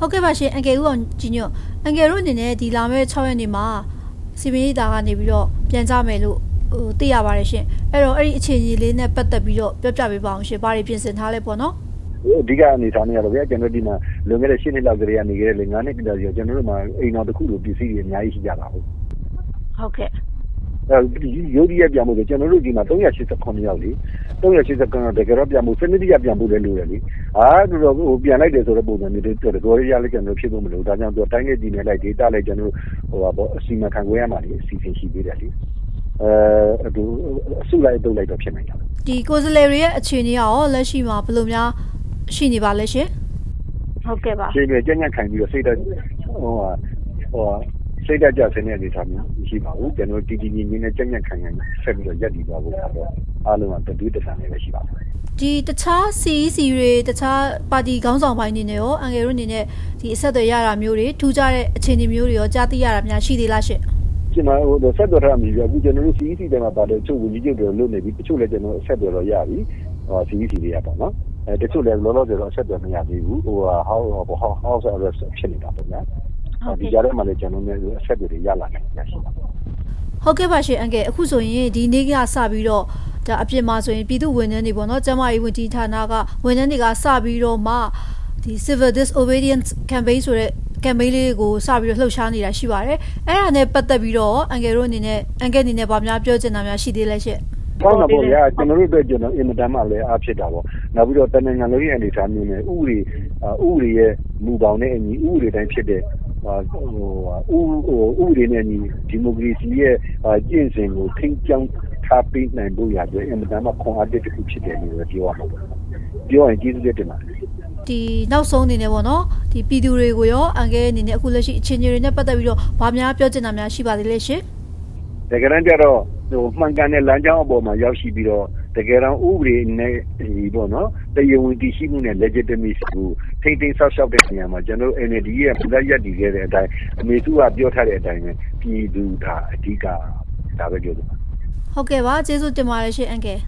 ဟုတ်ကဲ့ပါရှင်အန်ကယ်ဦးအောင်ကြီးညွတ်အန်ကယ်တို့အနေနဲ့ဒီလာမယ့်6ရက်နေ့မှာစီမင်းရေးသားကနေပြီးတော့ပြန်ကြမယ်လို့ဟိုသိရပါတယ်ရှင်အဲ့တော့အဲ့ဒီအခြေအနေလေးနဲ့ပတ်သက်ပြီးတော့ပြောပြပေးပါအောင်ရှင်ဘာတွေပြင်ဆင်ထားလဲပေါ့နော်အဓိကအနေထားနေရတော့ဗျာကျွန်တော်ဒီမှာလွန်ခဲ့တဲ့၈နှစ်လောက်ကလေးကနေခဲ့တဲ့လေ9နှစ်ပြည့်စီကျွန်တော်တို့မှာအိမ်တော်တစ်ခုလိုပစ္စည်းတွေအများကြီးရှိကြတာဟုတ်ဟုတ်ကဲ့အဲဒီရုပ်ရည်ပြန်မှုဆိုကျွန်တော်တို့ဒီမှာ389ယောက်လေ389ယောက်တကယ်တော့ပြန်မှုစနစ်တကျပြန်မှုလည်းလိုတယ်လေအာတော်တော်ဟို ပြန်လိုက်တယ်ဆိုတော့ပုံစံမျိုးတွေတော်တော်ရရလည်းကျွန်တော်ဖြစ်ဖို့မလိုဒါကြောင့်သူတိုင်းနဲ့ဒီနယ်လိုက် data လိုက်ကျွန်တော်ဟိုပါပေါ့အစီမခံခွင့်ရမှာလေအစီအစဉ်ရှိသေးတယ်လေအဲအတူအစုလိုက်တုတ်လိုက်တော့ ဖြစ်နိုင်တာဒီကိုယ်စားလှယ်တွေရဲ့ အခြေအနေကရော လက်ရှိမှာ ဘယ်လိုများရှိနေပါလဲရှင်ဟုတ်ကဲ့ပါရှင်းပြကြညက်ခံပြီးတော့ စိတ်တက်ဟိုဟာဟို စိတ်တက်ကြစနေတဲ့ အနေထားမျိုးရှိပါဘူး ကျွန်တော်တီတီညီညီနဲ့ ကြညက်ခံခံဆက်ပြီးတော့ရက်တည်သွားဖို့တော့ အားလုံးကတည်တည်တဆန်နေပဲ ရှိပါမယ်ဒီတခြား CEC တွေ တခြား ပါတီခေါင်းဆောင်ပိုင်းနေနဲ့ရော အန်ကယ်တို့အနေနဲ့ဒီအဆက်အသွယ်ရတာမျိုးတွေ ထူးခြားတဲ့ အခြေအနေမျိုးတွေရော ကြားသိရတာများ ရှိသေးလားရှင်ကျွန်တော်ဟိုဆက်သွယ်ထားမှပြီးအခု ကျွန်တော်တို့ CEC တဲမှာပါတယ်ချုပ်ဝင်ကြီးချုပ်တွေလုပ်နေပြီ တချို့လည်း ကျွန်တော်ဆက်သွယ်တော့ ရပြီဟို CEC တွေကပေါ့နော်အဲတချို့လည်း လောလောဆယ်တော့ဆက်သွယ် မရသေးဘူးဟိုဟာဟောဟို house arrest ဖြစ်နေတာပေါ့ဗျာ ဒီကြားထဲမှာလည်းကျွန်တော်တို့အဆက်တွေရလာတယ်ရရှိပါဟုတ်ကဲ့ပါရှင်အန်ကယ်အခုဆိုရင်ဒီနေ့ကစပြီးတော့ဒါအပြင်မှာဆိုရင်ပြည်သူဝန်ထမ်းတွေပေါ့နော်ကျမကြီးဝန်ကြီးဌာနကဝန်ထမ်းတွေကစပြီးတော့မှဒီ civil disobedience campaign ဆိုတဲ့ campaign လေးကိုစပြီးတော့လှုပ်ရှားနေတာရှိပါတယ်အဲ့ဒါနဲ့ပတ်သက်ပြီးတော့အန်ကယ်တို့အနေနဲ့အန်ကယ်အနေနဲ့ဗာများပြောချင်တာများရှိသေးလဲရှင်ကောင်းတာပေါ့ဗျာကျွန်တော်တို့အတွက်ကျွန်တော်အင်မတန်မှလည်းအားဖြစ်တာပေါ့နောက်ပြီးတော့တနင်္ဂနွေရဲ့အနေအထားမျိုးနဲ့ဥပဒေဥပဒေရဲ့မူပေါင်းနဲ့အညီဥပဒေတိုင်းဖြစ်တဲ့ဟိုဟို ဥပဒေနဲ့ညီ ဒီမိုကရေစီရဲ့ ကျင့်စဉ်ကို ထိန်းကျောင်းထားပေးနိုင်ဖို့ရတဲ့အင်မတန်မှ ခွန်အားတစ်ခုဖြစ်တယ်လို့ပြောရမှာပေါ့ ပြောရင် ကျေးဇူးတင်ပါတယ်ဒီနောက်ဆုံးအနေနဲ့ပေါ့နော်ဒီပြည်သူတွေကိုရော အန်ကယ်အနေနဲ့ အခုလက်ရှိအခြေအနေတွေနဲ့ ပတ်သက်ပြီးတော့ဗာများပြောချင်တာများ ရှိပါသေးလဲရှင်တကယ်တမ်းကျတော့ဟိုမှန်ကန်တဲ့လမ်းကြောင်းအပေါ်မှာ ရောက်ရှိပြီးတော့ တကယ်တော့ ဥပဒေနဲ့ဒီပေါ့နော်တရားဝင်တည်ရှိမှုနဲ့ legitimacy ကို ထိမ့်သိမ်းဆောက်ရှောက်တဲ့နေရာမှာ ကျွန်တော်တို့ NLD ရဲ့ပြည်သက်ရက်တည်ခဲ့တဲ့အတိုင်း အမေစုက ပြောထားတဲ့အတိုင်းပဲ ပြည်သူဒါအဓိက ဒါပဲပြောချင်ပါဟုတ်ကဲ့ပါ ကျေးဇူးတင်ပါတယ်ရှင်အန်ကယ်